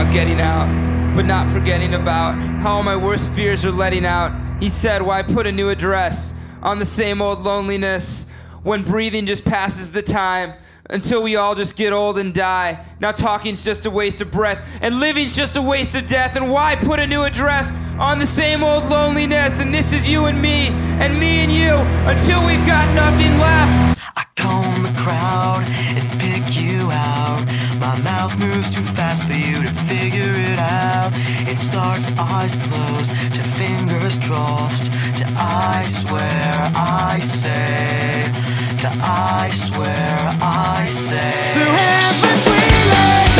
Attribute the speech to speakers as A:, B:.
A: about getting out, but not forgetting about how all my worst fears are letting out. He said, Why put a new address on the same old loneliness when breathing just passes the time? Until we all just get old and die. Now talking's just a waste of breath, and living's just a waste of death. And why put a new address on the same old loneliness? And this is you and me, and me and you, until we've got nothing left.
B: I comb the crowd and pick you out. My mouth moves too fast for you figure it out. It starts eyes closed to fingers crossed. To I swear, I say. To I swear, I say. Two hands between us.